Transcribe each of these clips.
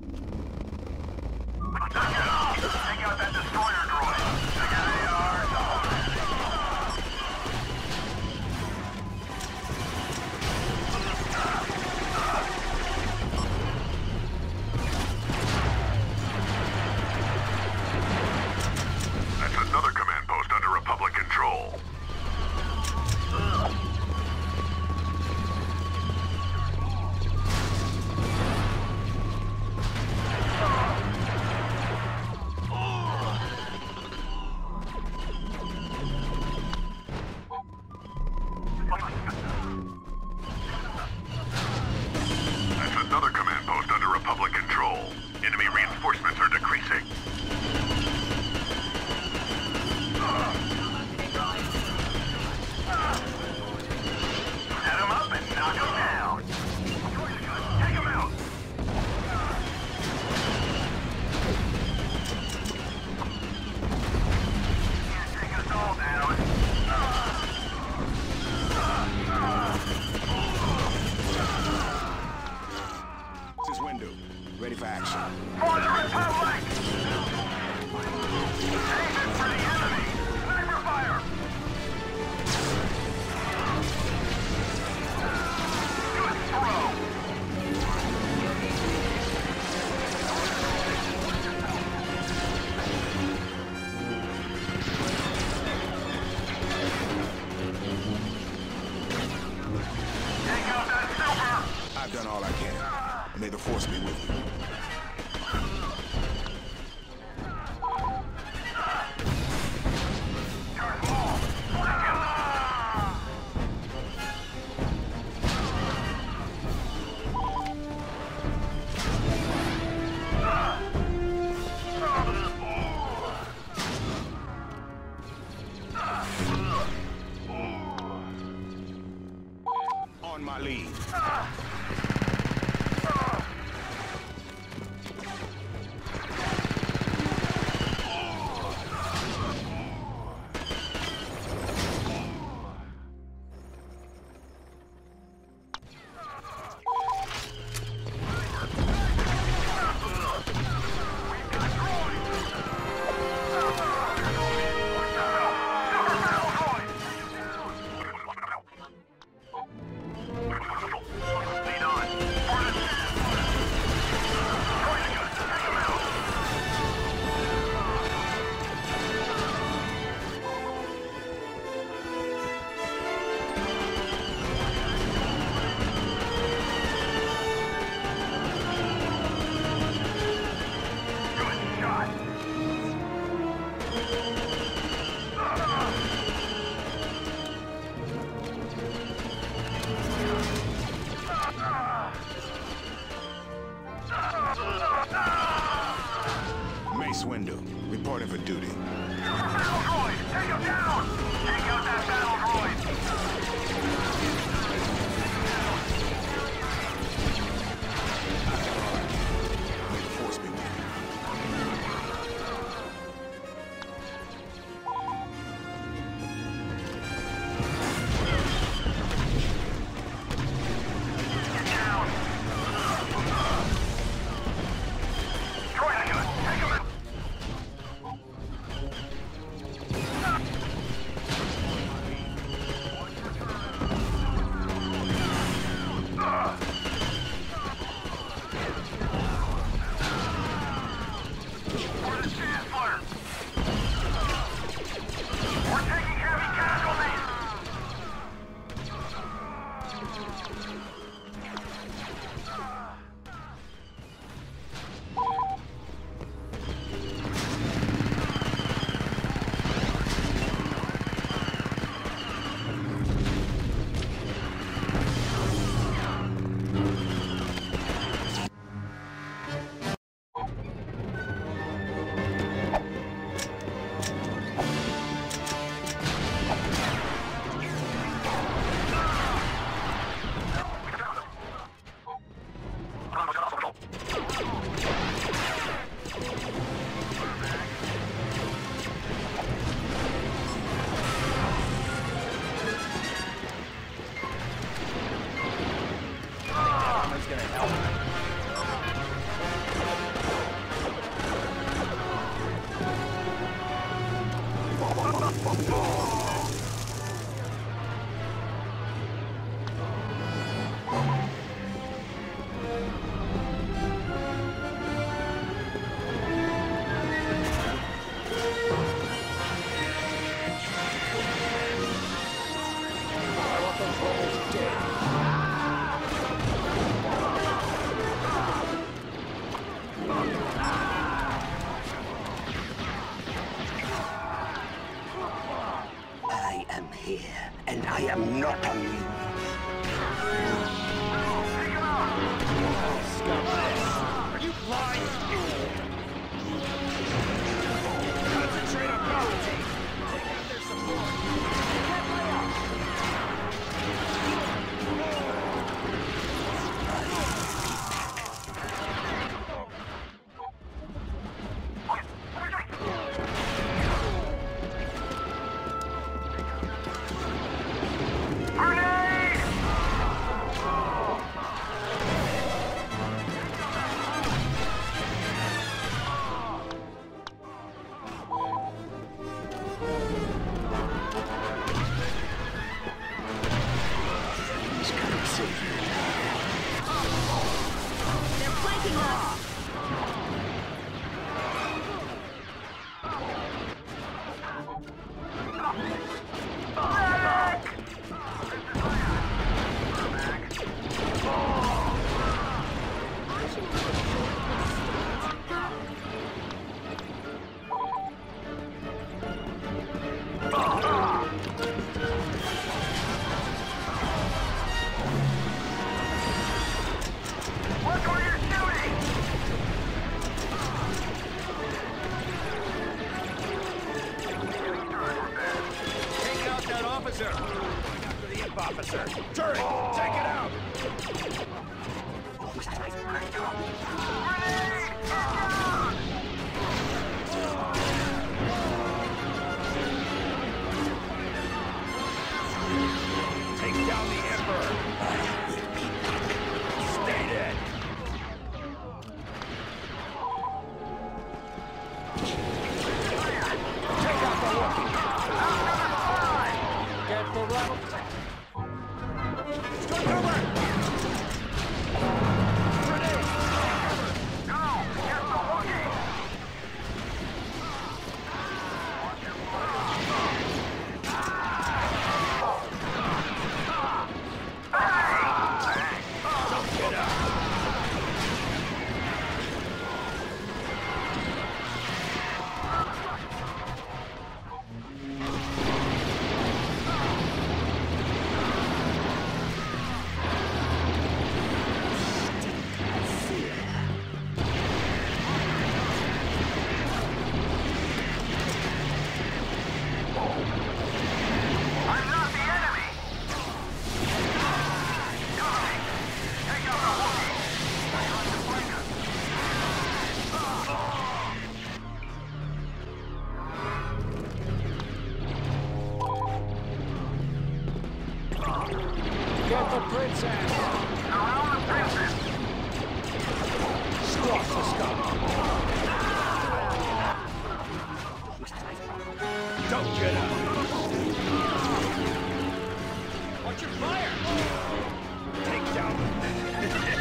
Yeah. Bye-bye. I've done all I can. May the force be with you. Swindle, reporting for duty. Battle droid, take him down! Take out that battle droid! Here, and I am not alone. Are you blind? Watch your fire! Take down...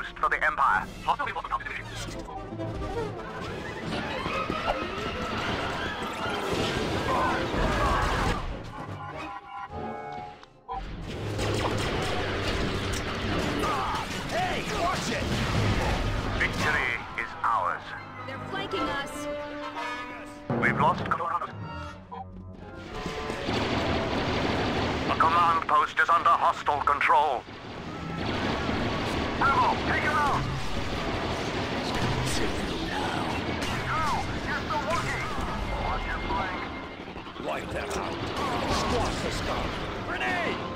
command post for the Empire. Lots of people come to Hey, watch it! Victory is ours. They're flanking us! We've lost control. A Command post is under hostile control. Light them out. Wipe! Squash the scum.